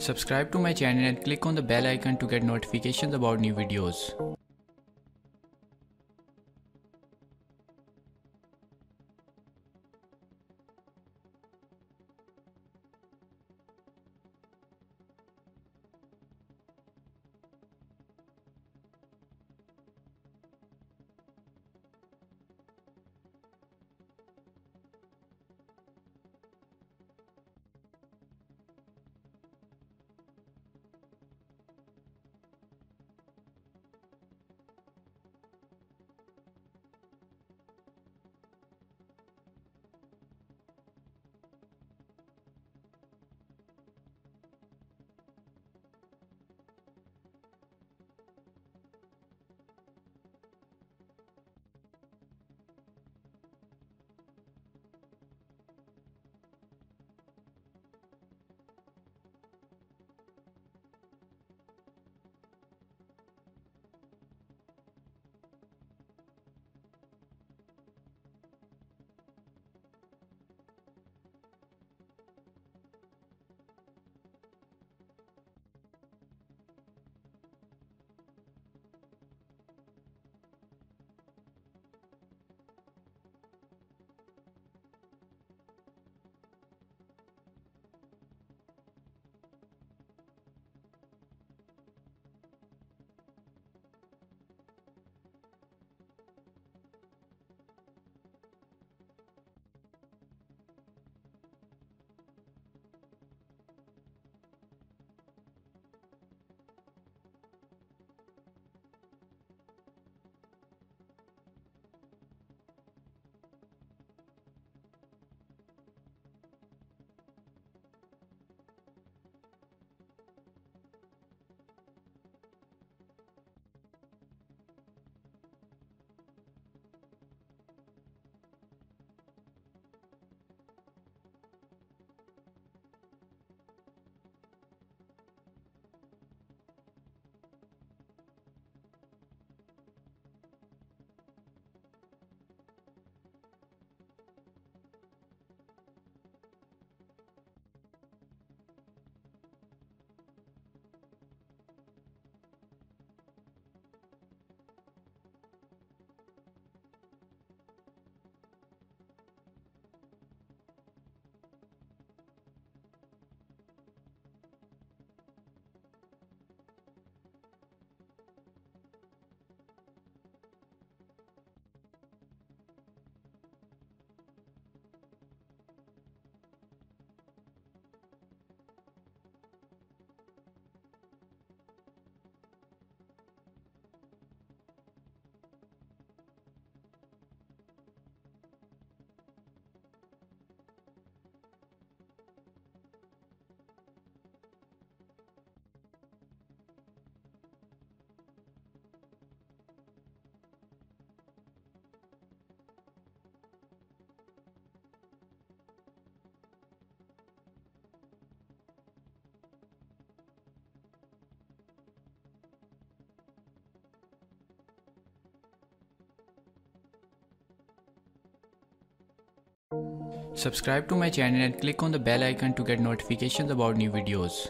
Subscribe to my channel and click on the bell icon to get notifications about new videos. Subscribe to my channel and click on the bell icon to get notifications about new videos.